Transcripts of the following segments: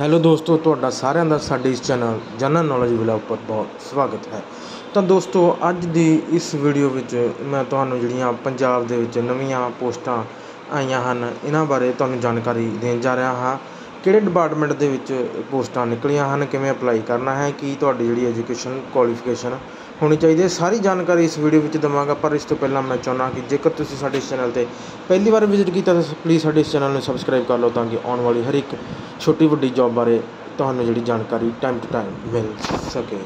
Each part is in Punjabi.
ਹੈਲੋ ਦੋਸਤੋ, ਤੁਹਾਡਾ ਸਾਰਿਆਂ ਦਾ ਸਾਡੇ ਇਸ ਚੈਨਲ ਜਨਰਲ ਨੌਲੇਜ ਵਲੌਗ ਉੱਪਰ ਬਹੁਤ ਸਵਾਗਤ ਹੈ। ਤਾਂ ਦੋਸਤੋ, ਅੱਜ ਦੀ ਇਸ ਵੀਡੀਓ ਵਿੱਚ ਮੈਂ ਤੁਹਾਨੂੰ ਜਿਹੜੀਆਂ ਪੰਜਾਬ ਦੇ ਵਿੱਚ ਨਵੀਆਂ ਪੋਸਟਾਂ ਆਈਆਂ ਹਨ, ਇਹਨਾਂ ਬਾਰੇ ਤੁਹਾਨੂੰ ਜਾਣਕਾਰੀ ਦੇਣ ਜਾ ਰਿਹਾ ਹਾਂ। ਕਿਹੜੇ ਡਿਪਾਰਟਮੈਂਟ ਦੇ ਵਿੱਚ ਪੋਸਟਾਂ ਨਿਕਲੀਆਂ ਹਨ, ਕਿਵੇਂ ਅਪਲਾਈ ਕਰਨਾ ਹੈ, ਕੀ ਤੁਹਾਡੀ ਜਿਹੜੀ ਐਜੂਕੇਸ਼ਨ ਕੁਆਲੀਫਿਕੇਸ਼ਨ ਹੋਣੀ ਚਾਹੀਦੀ ਹੈ। ਸਾਰੀ ਜਾਣਕਾਰੀ ਇਸ ਵੀਡੀਓ ਵਿੱਚ ਦਵਾਂਗਾ। ਪਰ ਇਸ ਤੋਂ ਪਹਿਲਾਂ ਮੈਂ ਚਾਹੁੰਦਾ ਕਿ ਜੇਕਰ ਤੁਸੀਂ ਸਾਡੇ ਇਸ ਚੈਨਲ ਤੇ ਪਹਿਲੀ ਵਾਰ ਵਿਜ਼ਿਟ ਕੀਤਾ, ਤਾਂ ਪਲੀਜ਼ ਸਾਡੇ ਇਸ ਚੈਨਲ ਨੂੰ ਸਬਸਕ੍ਰਾਈਬ ਕਰ ਲਓ ਤਾਂ ਕਿ ਆਉਣ ਵਾਲੀ ਹਰ ਇੱਕ ਛੋਟੀ ਵੱਡੀ ਜੌਬ ਬਾਰੇ ਤੁਹਾਨੂੰ ਜਿਹੜੀ ਜਾਣਕਾਰੀ ਟਾਈਮ ਟੂ ਟਾਈਮ ਮਿਲ ਸਕੇ।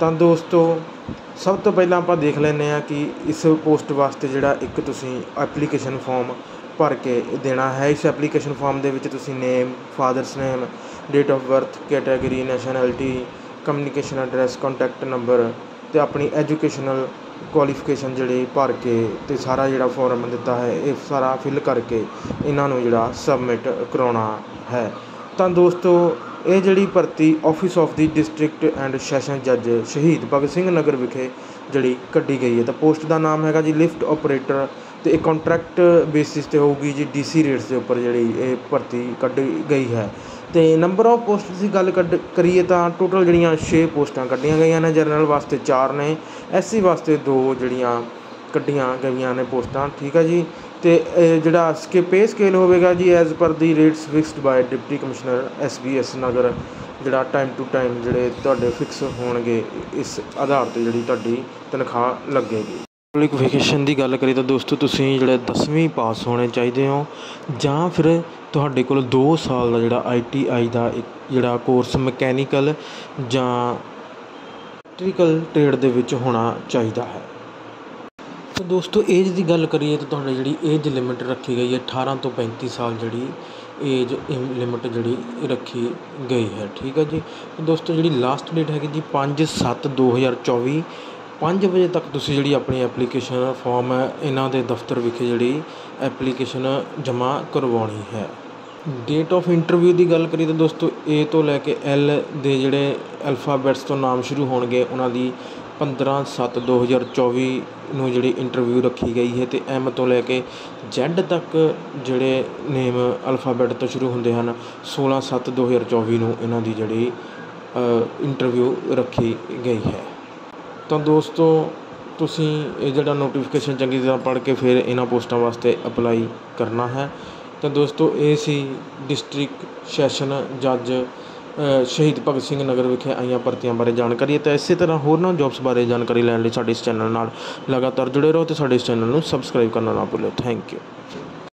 ਤਾਂ ਦੋਸਤੋ, ਸਭ ਤੋਂ ਪਹਿਲਾਂ ਆਪਾਂ ਦੇਖ ਲੈਂਦੇ ਹਾਂ ਕਿ ਇਸ ਪੋਸਟ ਵਾਸਤੇ ਜਿਹੜਾ ਇੱਕ ਤੁਸੀਂ ਐਪਲੀਕੇਸ਼ਨ ਫਾਰਮ ਭਰ ਕੇ ਦੇਣਾ ਹੈ। ਇਸ ਐਪਲੀਕੇਸ਼ਨ ਫਾਰਮ ਦੇ ਵਿੱਚ ਤੁਸੀਂ name father's name date of birth category nationality communication address contact number ਅਤੇ ਆਪਣੀ ਐਜੂਕੇਸ਼ਨਲ ਕੁਆਲੀਫਿਕੇਸ਼ਨ ਜਿਹੜੇ ਭਰ ਕੇ ਅਤੇ ਸਾਰਾ ਜਿਹੜਾ ਫੋਰਮ ਦਿੱਤਾ ਹੈ, ਇਹ ਸਾਰਾ ਫਿਲ ਕਰਕੇ ਇਹਨਾਂ ਨੂੰ ਜਿਹੜਾ ਸਬਮਿਟ ਕਰਵਾਉਣਾ ਹੈ। ਤਾਂ ਦੋਸਤੋ, ਇਹ ਜਿਹੜੀ ਭਰਤੀ office of the district and session ਜੱਜ ਸ਼ਹੀਦ ਭਗਤ ਸਿੰਘ ਨਗਰ ਵਿਖੇ ਜਿਹੜੀ ਕੱਢੀ ਗਈ ਹੈ, ਤਾਂ ਪੋਸਟ ਦਾ ਨਾਮ ਹੈਗਾ ਜੀ ਲਿਫਟ ਆਪਰੇਟਰ ਤੇ ਇਹ ਕੰਟਰੈਕਟ ਬੇਸਿਸ ਤੇ ਹੋਊਗੀ ਜੀ ਡੀਸੀ ਰੇਟਸ ਦੇ ਉੱਪਰ ਜਿਹੜੀ ਇਹ ਭਰਤੀ ਕੱਢੀ ਗਈ ਹੈ। ਅਤੇ ਨੰਬਰ ਆਫ ਪੋਸਟ ਦੀ ਗੱਲ ਕੱਢ ਕਰੀਏ ਤਾਂ ਟੋਟਲ ਜਿਹੜੀਆਂ ਛੇ ਪੋਸਟਾਂ ਕੱਢੀਆਂ ਗਈਆਂ ਨੇ ਜਨਰਲ ਵਾਸਤੇ ਚਾਰ ਨੇ ਐਸਸੀ ਵਾਸਤੇ ਦੋ ਜਿਹੜੀਆਂ ਕੱਢੀਆਂ ਗਈਆਂ ਨੇ ਪੋਸਟਾਂ, ਠੀਕ ਹੈ ਜੀ? ਤੇ ਇਹ ਜਿਹੜਾ ਸਕੇ ਪੇ ਸਕੇਲ ਹੋਵੇਗਾ ਜੀ as per the rates fixed by deputy commissioner SBS Nagar, ਜਿਹੜਾ ਟਾਈਮ ਟੂ ਟਾਈਮ ਜਿਹੜੇ ਤੁਹਾਡੇ ਫਿਕਸ ਹੋਣਗੇ, ਇਸ ਆਧਾਰ ਤੇ ਜਿਹੜੀ ਤੁਹਾਡੀ ਤਨਖਾਹ ਲੱਗੇਗੀ। ਕੁਆਲੀਫਿਕੇਸ਼ਨ ਦੀ ਗੱਲ ਕਰੀਏ ਤਾਂ ਦੋਸਤੋ, ਤੁਸੀਂ ਜਿਹੜਾ 10ਵੀਂ ਪਾਸ ਹੋਣੇ ਚਾਹੀਦੇ ਹੋ ਜਾਂ ਫਿਰ ਤੁਹਾਡੇ ਕੋਲ 2 ਸਾਲ ਦਾ ਜਿਹੜਾ ਆਈਟੀਆਈ ਦਾ ਇੱਕ ਜਿਹੜਾ ਕੋਰਸ ਮਕੈਨੀਕਲ ਜਾਂ ਇਲੈਕਟ੍ਰੀਕਲ ਟ੍ਰੇਡ ਦੇ ਵਿੱਚ ਹੋਣਾ ਚਾਹੀਦਾ ਹੈ। ਤਾਂ ਦੋਸਤੋ ਏਜ ਦੀ ਗੱਲ ਕਰੀਏ ਤਾਂ ਤੁਹਾਡੀ ਜਿਹੜੀ ਏਜ ਲਿਮਿਟ ਰੱਖੀ ਗਈ ਹੈ 18 ਤੋਂ 35 ਸਾਲ ਜਿਹੜੀ ਏਜ ਲਿਮਿਟ ਜਿਹੜੀ ਰੱਖੀ ਗਈ ਹੈ, ਠੀਕ ਹੈ ਜੀ? ਦੋਸਤੋ, ਜਿਹੜੀ ਲਾਸਟ ਡੇਟ ਹੈਗੀ ਜੀ 5 7 2024 5 ਵਜੇ ਤੱਕ ਤੁਸੀਂ ਜਿਹੜੀ ਆਪਣੀ ਐਪਲੀਕੇਸ਼ਨ ਫਾਰਮ ਹੈ ਇਹਨਾਂ ਦੇ ਦਫ਼ਤਰ ਵਿਖੇ ਜਿਹੜੀ ਐਪਲੀਕੇਸ਼ਨ ਜਮ੍ਹਾਂ ਕਰਵਾਉਣੀ ਹੈ। ਡੇਟ ਆਫ ਇੰਟਰਵਿਊ ਦੀ ਗੱਲ ਕਰੀਏ ਤਾਂ ਦੋਸਤੋ ਏ ਤੋਂ ਲੈ ਕੇ ਐਲ ਦੇ ਜਿਹੜੇ ਅਲਫਾਬੈਟਸ ਤੋਂ ਨਾਮ ਸ਼ੁਰੂ ਹੋਣਗੇ ਉਹਨਾਂ ਦੀ 15 7 2024 ਨੂੰ ਜਿਹੜੀ ਇੰਟਰਵਿਊ ਰੱਖੀ ਗਈ ਹੈ ਤੇ ਐਮ ਤੋਂ ਲੈ ਕੇ ਜ਼ੈਡ ਤੱਕ ਜਿਹੜੇ ਨੇਮ ਅਲਫਾਬੈਟ ਤੋਂ ਸ਼ੁਰੂ ਹੁੰਦੇ ਹਨ 16 7 2024 ਨੂੰ ਇਹਨਾਂ ਦੀ ਜਿਹੜੀ ਇੰਟਰਵਿਊ ਰੱਖੀ ਗਈ ਹੈ। ਤਾਂ ਦੋਸਤੋ, ਤੁਸੀਂ ਇਹ ਜਿਹੜਾ ਨੋਟੀਫਿਕੇਸ਼ਨ ਚੰਗੀ ਤਰ੍ਹਾਂ ਪੜ੍ਹ ਕੇ ਫਿਰ ਇਹਨਾਂ ਪੋਸਟਾਂ ਵਾਸਤੇ ਅਪਲਾਈ ਕਰਨਾ ਹੈ। ਤਾਂ ਦੋਸਤੋ, ਇਹ ਸੀ ਡਿਸਟ੍ਰਿਕਟ ਸੈਸ਼ਨ ਜੱਜ ਸ਼ਹੀਦ ਭਗਤ ਸਿੰਘ ਨਗਰ ਵਿਖੇ ਆਈਆਂ ਭਰਤੀਆਂ ਬਾਰੇ ਜਾਣਕਾਰੀ ਤਾਂ ਇਸੇ ਤਰ੍ਹਾਂ ਹੋਰਨਾਂ ਜੌਬਸ ਬਾਰੇ ਜਾਣਕਾਰੀ ਲੈਣ ਲਈ ਸਾਡੇ ਇਸ ਚੈਨਲ ਨਾਲ ਲਗਾਤਾਰ ਜੁੜੇ ਰਹੋ ਤੇ ਸਾਡੇ ਇਸ ਚੈਨਲ ਨੂੰ ਸਬਸਕ੍ਰਾਈਬ ਕਰਨਾ ਨਾ ਭੁੱਲਿਓ ਥੈਂਕ ਯੂ